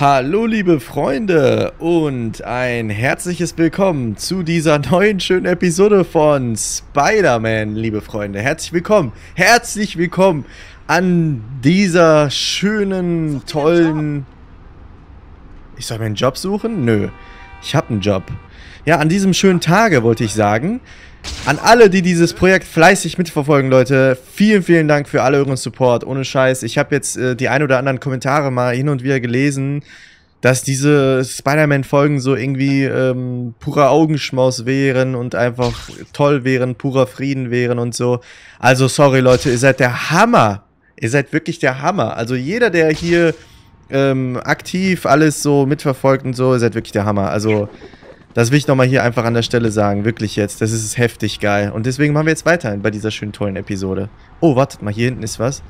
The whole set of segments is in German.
Hallo liebe Freunde und ein herzliches Willkommen zu dieser neuen schönen Episode von Spider-Man, liebe Freunde. Herzlich willkommen, herzlich willkommen an dieser schönen, tollen... Ich soll mir einen Job suchen? Nö, ich habe einen Job. Ja, an diesem schönen Tage wollte ich sagen. An alle, die dieses Projekt fleißig mitverfolgen, Leute, vielen, vielen Dank für alle euren Support. Ohne Scheiß. Ich habe jetzt äh, die ein oder anderen Kommentare mal hin und wieder gelesen, dass diese Spider-Man-Folgen so irgendwie ähm, purer Augenschmaus wären und einfach toll wären, purer Frieden wären und so. Also, sorry, Leute, ihr seid der Hammer. Ihr seid wirklich der Hammer. Also, jeder, der hier ähm, aktiv alles so mitverfolgt und so, ihr seid wirklich der Hammer. Also. Das will ich nochmal hier einfach an der Stelle sagen. Wirklich jetzt. Das ist heftig geil. Und deswegen machen wir jetzt weiter bei dieser schönen tollen Episode. Oh, wartet mal. Hier hinten ist was.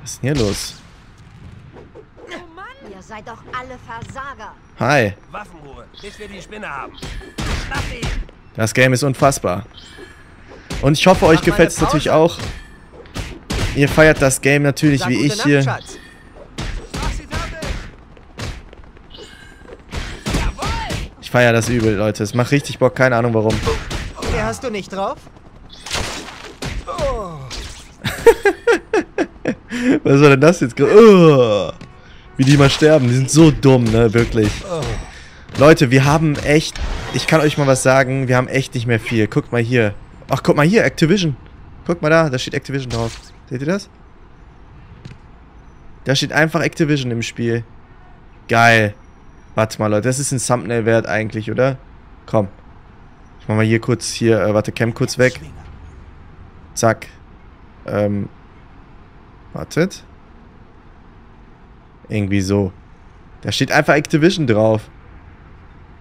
Was ist denn hier los? Oh Mann! Ihr seid doch alle Versager. Hi. Waffenruhe, bis wir die Spinne haben. Das Game ist unfassbar. Und ich hoffe, euch gefällt es natürlich auch. Ihr feiert das Game natürlich Sag wie ich Nacht, hier. Schatz. Feiere das übel, Leute. Es macht richtig Bock. Keine Ahnung warum. Mehr hast du nicht drauf? Was war denn das jetzt? Oh, wie die mal sterben. Die sind so dumm, ne? Wirklich. Leute, wir haben echt... Ich kann euch mal was sagen. Wir haben echt nicht mehr viel. Guckt mal hier. Ach, guck mal hier. Activision. Guck mal da. Da steht Activision drauf. Seht ihr das? Da steht einfach Activision im Spiel. Geil. Warte mal, Leute. Das ist ein Thumbnail wert eigentlich, oder? Komm. Ich mach mal hier kurz hier... Äh, warte, Cam kurz weg. Zack. Ähm... Wartet. Irgendwie so. Da steht einfach Activision drauf.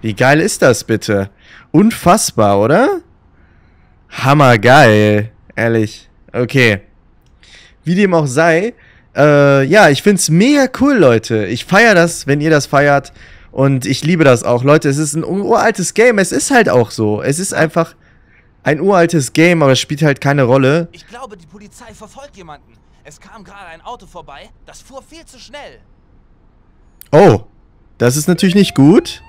Wie geil ist das bitte? Unfassbar, oder? Hammergeil. Ehrlich. Okay. Wie dem auch sei. Äh, ja, ich find's mega cool, Leute. Ich feier das, wenn ihr das feiert. Und ich liebe das auch. Leute, es ist ein uraltes Game. Es ist halt auch so. Es ist einfach ein uraltes Game, aber es spielt halt keine Rolle. Ich glaube, die Polizei verfolgt jemanden. Es kam gerade ein Auto vorbei, das fuhr viel zu schnell. Oh, das ist natürlich nicht gut.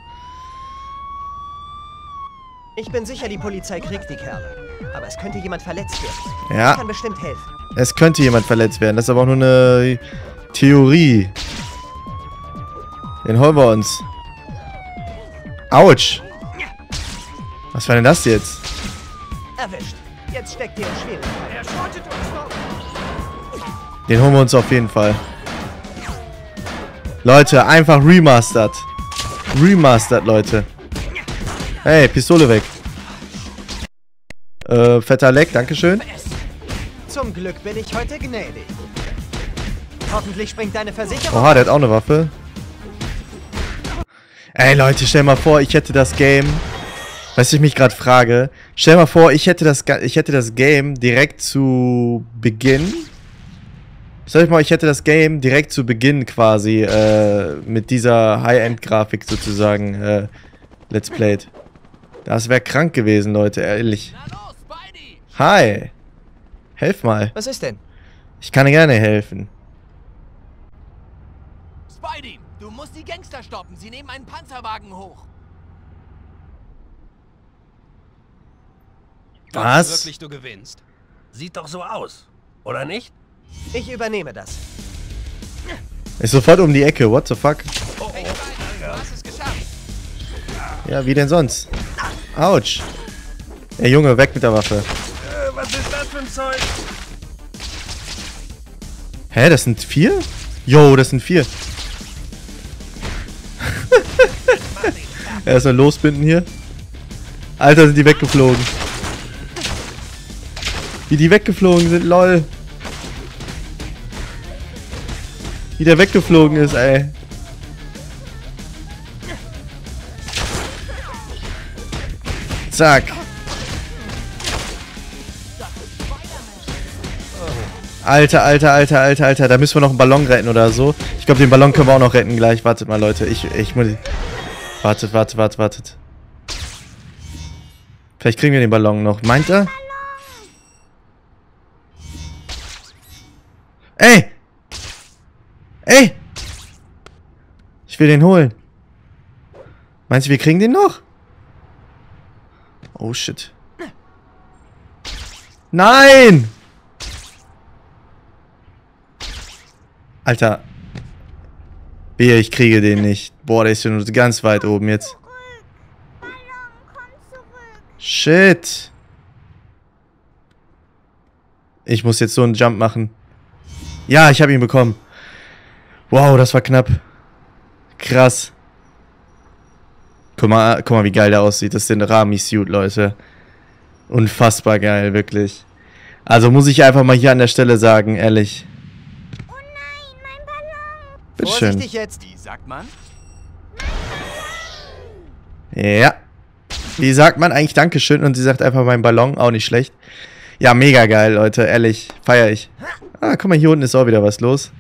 Ich bin sicher, die Polizei kriegt die Kerle. Aber es könnte jemand verletzt werden. Ja. Ich kann bestimmt helfen. Es könnte jemand verletzt werden. Das ist aber auch nur eine Theorie. Den holen wir uns. Autsch. Was war denn das jetzt? Erwischt. Jetzt steckt ihr in Schwierigkeiten. Er schrottet uns noch! Den holen wir uns auf jeden Fall. Leute, einfach remastered. Remastered, Leute. Hey, Pistole weg. Äh, fetter Leck, dankeschön. Zum Glück bin ich heute gnädig. Hoffentlich springt deine Versicherung. Oha, der hat auch eine Waffe. Ey Leute, stell mal vor, ich hätte das Game. Was ich mich gerade frage. Stell mal vor, ich hätte das, ich hätte das Game direkt zu Beginn. Stell euch mal, ich hätte das Game direkt zu Beginn quasi äh, mit dieser High-End-Grafik sozusagen äh, Let's Played. Das wäre krank gewesen, Leute, ehrlich. Hi. Helf mal. Was ist denn? Ich kann gerne helfen. Spidey, du musst die Gangster stoppen. Sie nehmen einen Panzerwagen hoch. Was? Du wirklich, du gewinnst? Sieht doch so aus, oder nicht? Ich übernehme das. Ist sofort um die Ecke, what the fuck? Es geschafft. Ja, wie denn sonst? Autsch. Ey, Junge, weg mit der Waffe. Äh, was ist das für ein Zeug? Hä, das sind vier? Jo, das sind vier. Erstmal losbinden hier. Alter, sind die weggeflogen. Wie die weggeflogen sind, lol. Wie der weggeflogen ist, ey. Zack. Alter, alter, alter, alter, alter. Da müssen wir noch einen Ballon retten oder so. Ich glaube, den Ballon können wir auch noch retten gleich. Wartet mal, Leute. Ich, ich muss... Wartet, wartet, wartet, wartet. Vielleicht kriegen wir den Ballon noch. Meint er? Ey! Ey! will den holen. Meinst du, wir kriegen den noch? Oh shit. Nein! Alter. Wehe, ich kriege den nicht. Boah, der ist schon ganz weit oben jetzt. Shit. Ich muss jetzt so einen Jump machen. Ja, ich habe ihn bekommen. Wow, das war knapp. Krass. Guck mal, guck mal, wie geil der aussieht. Das ist der Rami-Suit, Leute. Unfassbar geil, wirklich. Also muss ich einfach mal hier an der Stelle sagen, ehrlich. Oh nein, mein Ballon. Bitteschön. Vorsichtig jetzt. Wie sagt man? Ja. Wie sagt man eigentlich Dankeschön? Und sie sagt einfach mein Ballon, auch nicht schlecht. Ja, mega geil, Leute, ehrlich. Feier ich. Ah, guck mal, hier unten ist auch wieder was los.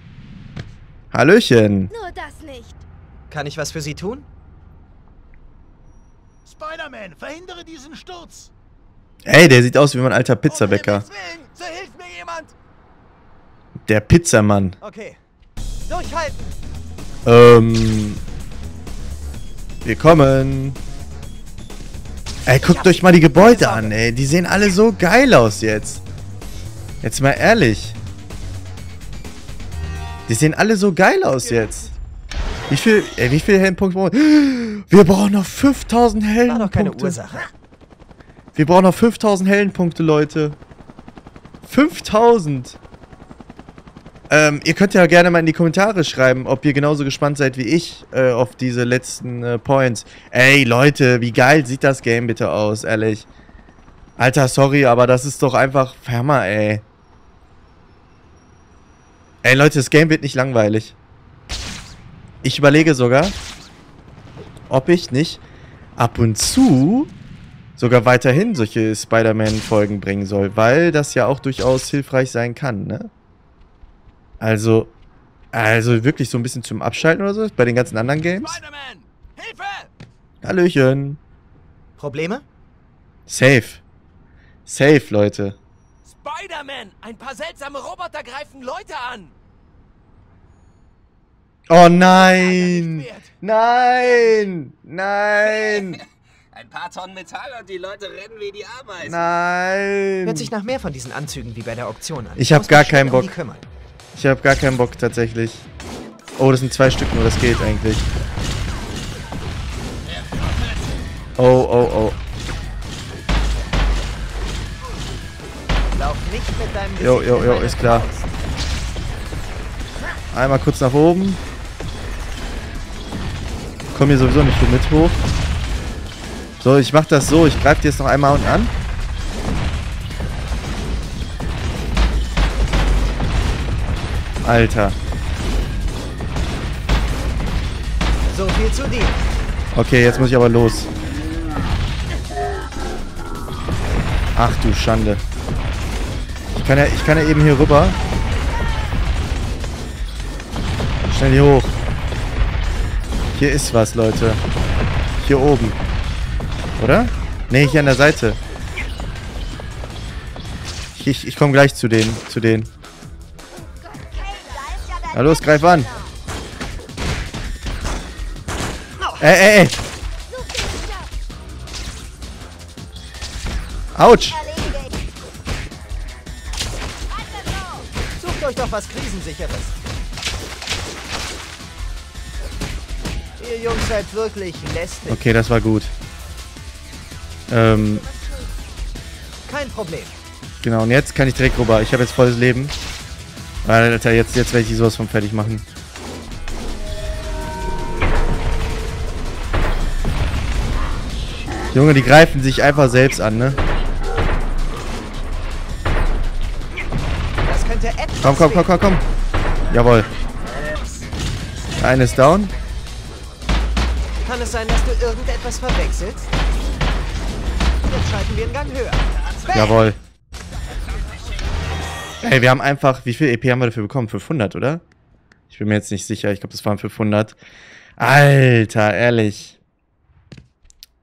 Hallöchen. Nur das nicht. Kann ich was für Sie tun? Spider-Man, verhindere diesen Sturz. Ey, der sieht aus wie mein alter Um Pizzabäcker. Willen, so hilft mir jemand! Der Pizzamann. Okay. Durchhalten. Ähm. Wir kommen. Ey, guckt euch mal die Gebäude an, ey. Die sehen alle so geil aus jetzt. Jetzt mal ehrlich. Die sehen alle so geil aus jetzt. Wie viel, ey, wie viel Heldenpunkte brauchen wir? Wir brauchen noch 5000 War doch keine Heldenpunkte. Ursache. Wir brauchen noch 5000 Heldenpunkte, Leute. 5000. Ähm, ihr könnt ja gerne mal in die Kommentare schreiben, ob ihr genauso gespannt seid wie ich äh, auf diese letzten äh, Points. Ey, Leute, wie geil sieht das Game bitte aus, ehrlich. Alter, sorry, aber das ist doch einfach Hammer, ey. Ey, Leute, das Game wird nicht langweilig. Ich überlege sogar, ob ich nicht ab und zu sogar weiterhin solche Spider-Man-Folgen bringen soll, weil das ja auch durchaus hilfreich sein kann, ne? Also, also wirklich so ein bisschen zum Abschalten oder so, bei den ganzen anderen Games. Spider-Man! Hilfe! Hallöchen. Probleme? Safe. Safe, Leute. Spider-Man! Ein paar seltsame Roboter greifen Leute an! Oh nein! Nein! Nein! Ein paar Tonnen Metall und die Leute rennen wie die Ameisen. Nein! Hört sich nach mehr von diesen Anzügen wie bei der Auktion an. Ich hab muss gar keinen um Bock. kümmern. Ich habe gar keinen Bock tatsächlich. Oh, das sind zwei Stück nur, das geht eigentlich. Oh, oh, oh. Lauf nicht mit deinem Gesicht Jo, jo, jo, ist klar. Einmal kurz nach oben. Komm hier sowieso nicht so mit hoch. So, ich mach das so. Ich greife dir jetzt noch einmal unten an. Alter. So viel zu dir. Okay, jetzt muss ich aber los. Ach du Schande. Ich kann ja, ich kann ja eben hier rüber. Schnell hier hoch. Hier ist was, Leute. Hier oben. Oder? Ne, hier an der Seite. Ich, ich, ich komme gleich zu denen, zu denen. Na los, greif an. Ey, ey, ey. Autsch. Sucht euch doch was Krisensicheres. Ihr Jungs seid wirklich lästig. Okay, das war gut. Ähm, Kein Problem. Genau, und jetzt kann ich direkt rüber. Ich habe jetzt volles Leben. Alter, jetzt, jetzt werde ich die sowas von fertig machen. Junge, die greifen sich einfach selbst an, ne? Komm, komm, komm, komm, komm. Jawohl. Der eine ist down. Kann es sein, dass du irgendetwas verwechselst? Jetzt schalten wir einen Gang höher. Jawohl. Ey, wir haben einfach... Wie viel EP haben wir dafür bekommen? 500, oder? Ich bin mir jetzt nicht sicher. Ich glaube, das waren 500. Alter, ehrlich.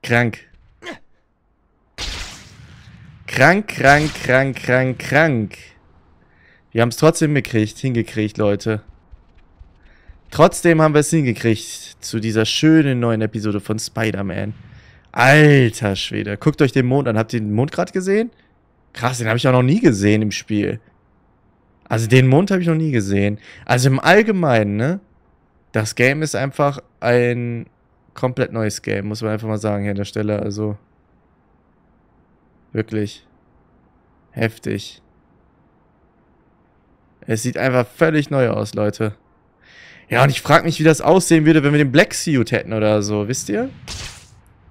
Krank. Krank, krank, krank, krank, krank. Wir haben es trotzdem gekriegt, hingekriegt, Leute. Trotzdem haben wir es hingekriegt zu dieser schönen neuen Episode von Spider-Man. Alter Schwede. Guckt euch den Mond an. Habt ihr den Mond gerade gesehen? Krass, den habe ich auch noch nie gesehen im Spiel. Also den Mond habe ich noch nie gesehen. Also im Allgemeinen, ne? Das Game ist einfach ein komplett neues Game, muss man einfach mal sagen hier an der Stelle. Also wirklich heftig. Es sieht einfach völlig neu aus, Leute. Ja, und ich frage mich, wie das aussehen würde, wenn wir den Black Suit hätten oder so, wisst ihr?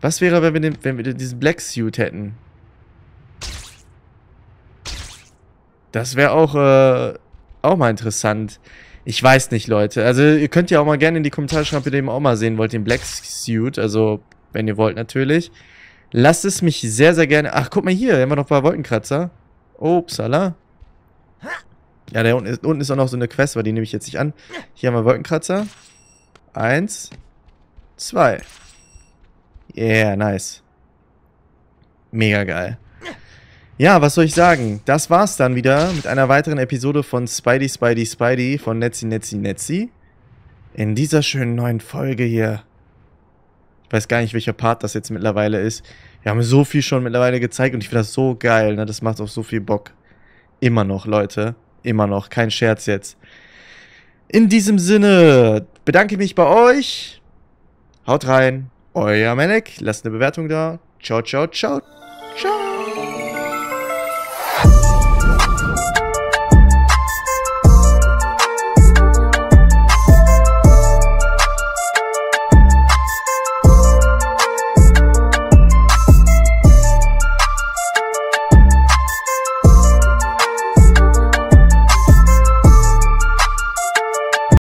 Was wäre, wenn wir, den, wenn wir diesen Black Suit hätten? Das wäre auch, äh, auch mal interessant. Ich weiß nicht, Leute. Also, ihr könnt ja auch mal gerne in die Kommentare schreiben, ob ihr den auch mal sehen wollt, den Black Suit. Also, wenn ihr wollt, natürlich. Lasst es mich sehr, sehr gerne... Ach, guck mal hier, haben wir noch ein paar Wolkenkratzer. Upsala. Ja, da unten ist, unten ist auch noch so eine Quest, aber die nehme ich jetzt nicht an. Hier haben wir Wolkenkratzer. Eins. Zwei. Yeah, nice. Mega geil. Ja, was soll ich sagen? Das war's dann wieder mit einer weiteren Episode von Spidey, Spidey, Spidey von Netzi, Netzi, Netzi. In dieser schönen neuen Folge hier. Ich weiß gar nicht, welcher Part das jetzt mittlerweile ist. Wir haben so viel schon mittlerweile gezeigt und ich finde das so geil, ne? Das macht auch so viel Bock. Immer noch, Leute. Immer noch. Kein Scherz jetzt. In diesem Sinne bedanke ich mich bei euch. Haut rein. Euer Manek. Lasst eine Bewertung da. Ciao, ciao, ciao. Ciao.